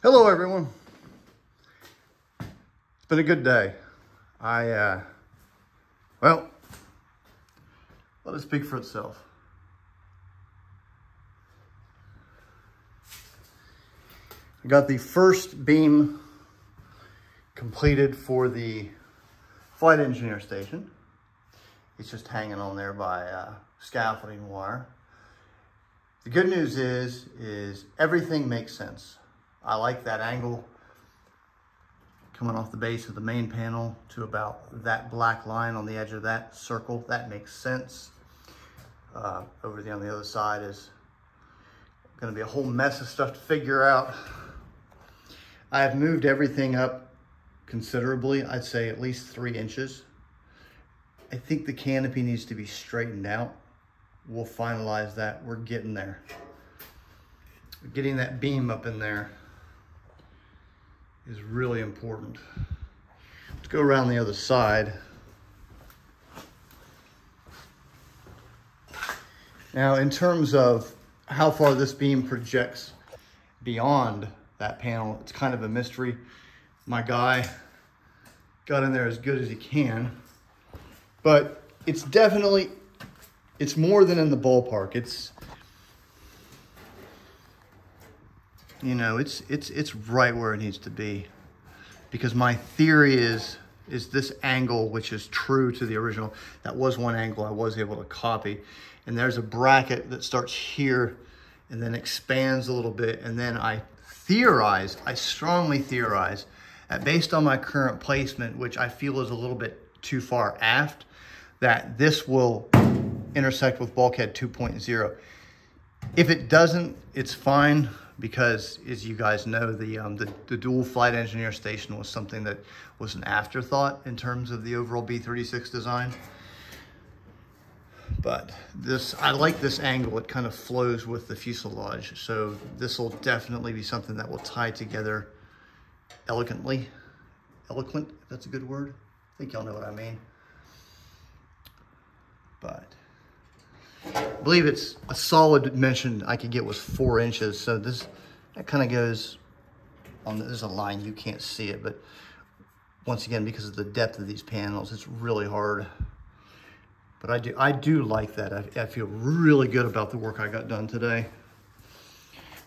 Hello, everyone. It's been a good day. I, uh, well, let it speak for itself. I got the first beam completed for the flight engineer station. It's just hanging on there by uh, scaffolding wire. The good news is, is everything makes sense. I like that angle coming off the base of the main panel to about that black line on the edge of that circle. That makes sense. Uh, over the, on the other side is gonna be a whole mess of stuff to figure out. I've moved everything up considerably. I'd say at least three inches. I think the canopy needs to be straightened out. We'll finalize that. We're getting there. Getting that beam up in there is really important. Let's go around the other side. Now, in terms of how far this beam projects beyond that panel, it's kind of a mystery. My guy got in there as good as he can, but it's definitely, it's more than in the ballpark. It's, you know, it's, it's, it's right where it needs to be because my theory is, is this angle, which is true to the original. That was one angle I was able to copy. And there's a bracket that starts here and then expands a little bit. And then I theorize, I strongly theorize that based on my current placement, which I feel is a little bit too far aft, that this will intersect with bulkhead 2.0. If it doesn't, it's fine because as you guys know, the, um, the, the, dual flight engineer station was something that was an afterthought in terms of the overall B-36 design. But this, I like this angle. It kind of flows with the fuselage. So this will definitely be something that will tie together elegantly. Eloquent, if that's a good word. I think y'all know what I mean. But I believe it's a solid dimension I could get was four inches. So this, that kind of goes on, there's a line, you can't see it, but once again, because of the depth of these panels, it's really hard. But I do, I do like that. I, I feel really good about the work I got done today.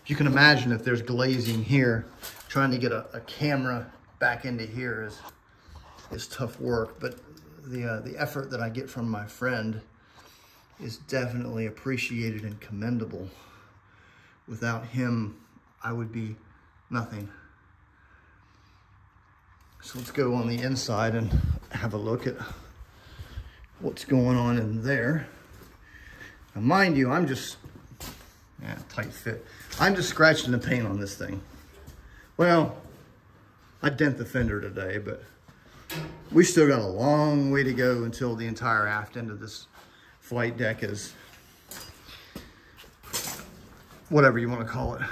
If you can imagine if there's glazing here, trying to get a, a camera back into here is, is tough work. But the, uh, the effort that I get from my friend is definitely appreciated and commendable. Without him, I would be nothing. So let's go on the inside and have a look at what's going on in there. Now mind you, I'm just, yeah, tight fit. I'm just scratching the paint on this thing. Well, I dent the fender today, but we still got a long way to go until the entire aft end of this flight deck is whatever you want to call it.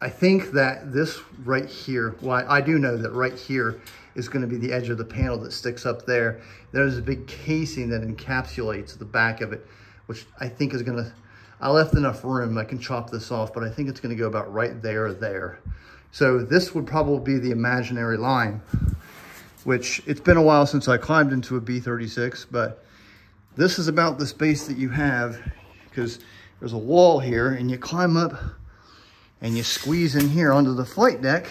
I think that this right here, well, I do know that right here is going to be the edge of the panel that sticks up there. There's a big casing that encapsulates the back of it, which I think is going to, I left enough room, I can chop this off, but I think it's going to go about right there there. So this would probably be the imaginary line, which it's been a while since I climbed into a B-36, but this is about the space that you have because there's a wall here and you climb up and you squeeze in here onto the flight deck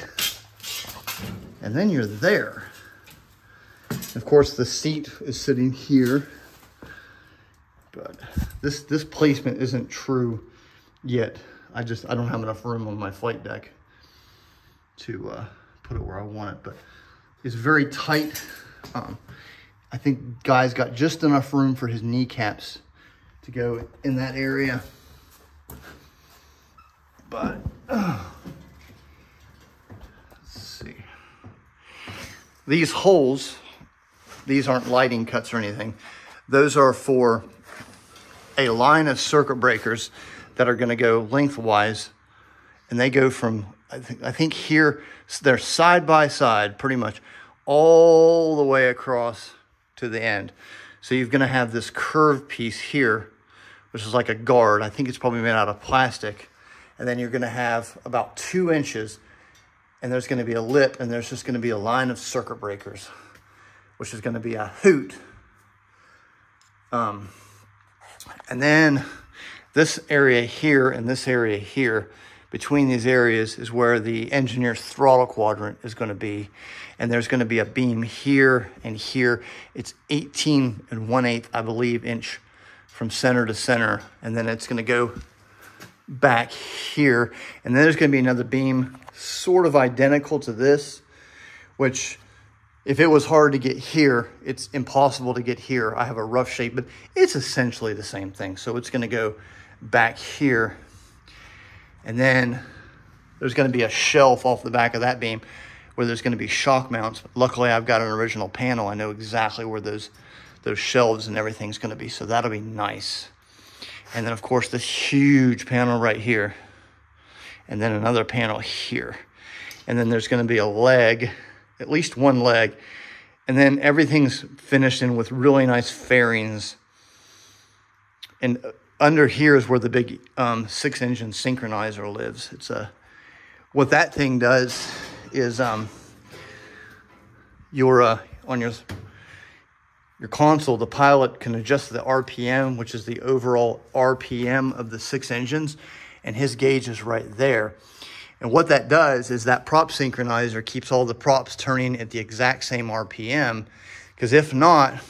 and then you're there. Of course, the seat is sitting here, but this, this placement isn't true yet. I just, I don't have enough room on my flight deck to uh, put it where I want it, but it's very tight. Um, I think guy's got just enough room for his kneecaps to go in that area. But, uh, let's see. These holes, these aren't lighting cuts or anything. Those are for a line of circuit breakers that are gonna go lengthwise and they go from, I I think here, they're side by side pretty much all the way across to the end. So you're gonna have this curved piece here, which is like a guard. I think it's probably made out of plastic. And then you're gonna have about two inches and there's gonna be a lip and there's just gonna be a line of circuit breakers, which is gonna be a hoot. Um, and then this area here and this area here, between these areas is where the engineer's throttle quadrant is going to be. And there's going to be a beam here and here. It's 18 and 1 8, I believe, inch from center to center. And then it's going to go back here. And then there's going to be another beam sort of identical to this, which if it was hard to get here, it's impossible to get here. I have a rough shape, but it's essentially the same thing. So it's going to go back here and then there's going to be a shelf off the back of that beam where there's going to be shock mounts. Luckily, I've got an original panel. I know exactly where those those shelves and everything's going to be. So that'll be nice. And then, of course, this huge panel right here. And then another panel here. And then there's going to be a leg, at least one leg. And then everything's finished in with really nice fairings. And under here is where the big um, six engine synchronizer lives. It's a, what that thing does is um, your, uh, on your, your console, the pilot can adjust the RPM, which is the overall RPM of the six engines, and his gauge is right there. And what that does is that prop synchronizer keeps all the props turning at the exact same RPM, because if not,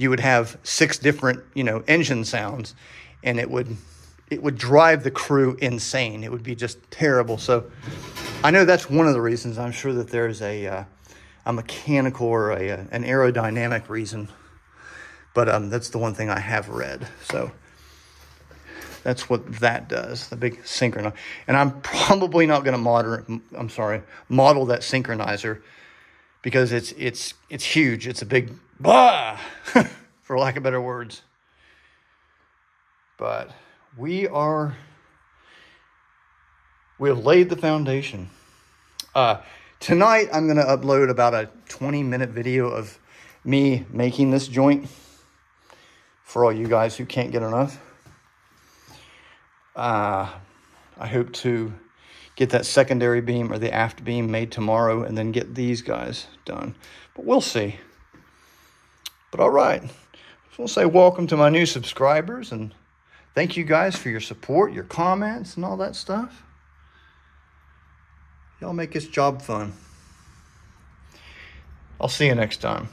you would have six different, you know, engine sounds and it would it would drive the crew insane. It would be just terrible. So I know that's one of the reasons. I'm sure that there's a uh, a mechanical or a, uh, an aerodynamic reason, but um, that's the one thing I have read. So that's what that does, the big synchronizer. And I'm probably not going to model. I'm sorry, model that synchronizer because it's it's it's huge. It's a big blah, for lack of better words. But we are we have laid the foundation. Uh, tonight I'm going to upload about a 20 minute video of me making this joint for all you guys who can't get enough. Uh, I hope to get that secondary beam or the aft beam made tomorrow and then get these guys done. But we'll see. But all right. So we'll say welcome to my new subscribers and thank you guys for your support, your comments, and all that stuff. Y'all make this job fun. I'll see you next time.